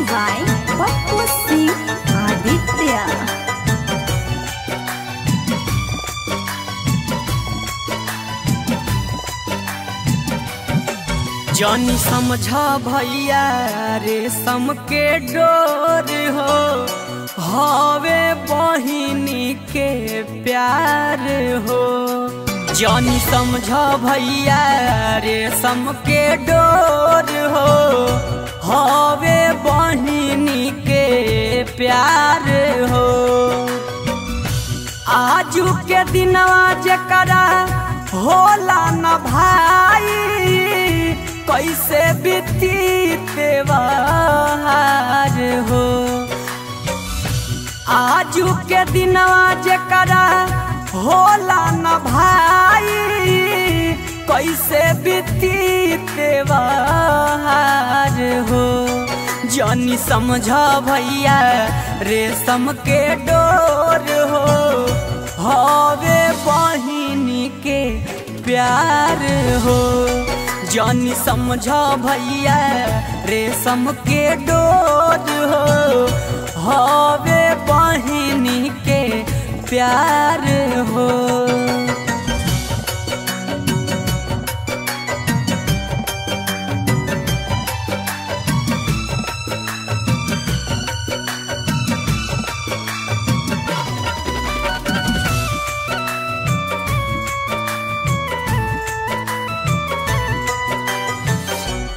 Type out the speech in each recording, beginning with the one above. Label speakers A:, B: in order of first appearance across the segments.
A: by.
B: जानी समझा भैया रेशम के डोर हो हवे बहिनी के प्यार हो जानी समझा भैया रेशम के डोर हो। हवे बहिनी के प्यार हो। आजू के दिनवा जकरा होला न भाई, कैसे बीती त्योहार हो। आजू के दिनवा जकरा होला न भाई, कैसे बीती त्योहार हो? जानी समझ भैया, रेशम के डोर हो। हवे बहिनी के प्यार हो। जानी समझ भैया, रेशम के डोर हो। हवे बहिनी के प्यार हो।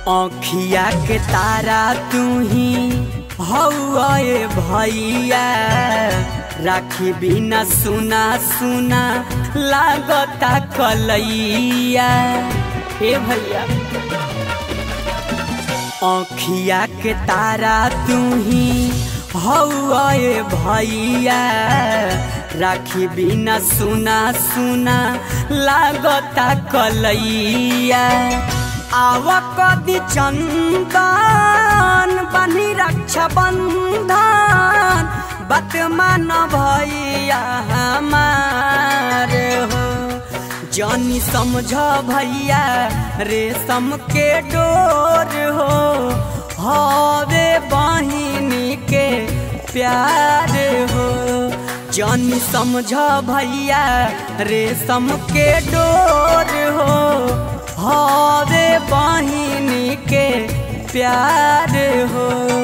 B: आँखिया के तारा तू ही हौए भैया, राखी बिना सुना सुना लागता कलैया। हे भैया। आँखिया के तारा तू ही हौए भैया, राखी बिना सुना सुना लागता कलैया। आव कदी रक्षा बंधन बात मान भैया हमार हो। जानी समझ भैया, रेशम के डोर हो। हवे बहिनी के प्यार हो। जानी समझ भैया, रेशम के डोर हो। हवे बहिनी के प्यार हो।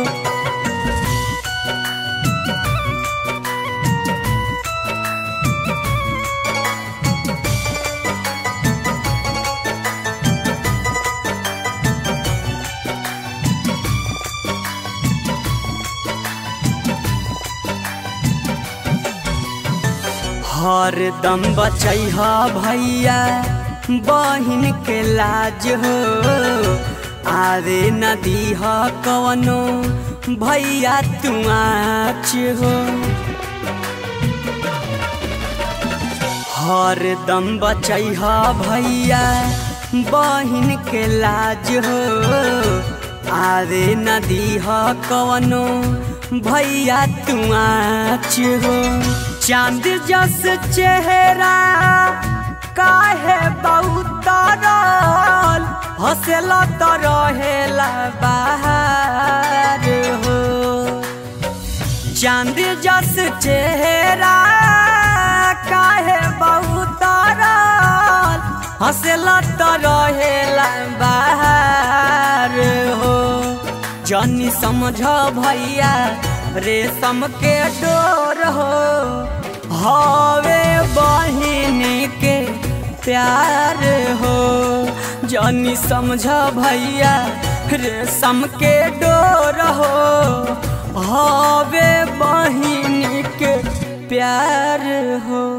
B: हर दम बचैहा भैया, बहिन के लाज हो। आरे नदी ह कवनो भैया तू आच हो। हर दम बचैहा भैया, बहिन के लाज हो। आरे नदी ह कवनो भैया तू आच हो। चाँद जस चेहरा काहे बहुतरल हंसला तो रहेला बाहर हो। चाँद जस चेहरा काहे बहुतरल हंसला तो रहेला बाहर हो। जानी समझ भैया रेशम के डोर हो। हवे बहिनी के प्यार हो। जानी समझ भैया रेशम के डोर हो। हवे बहिनी के प्यार हो।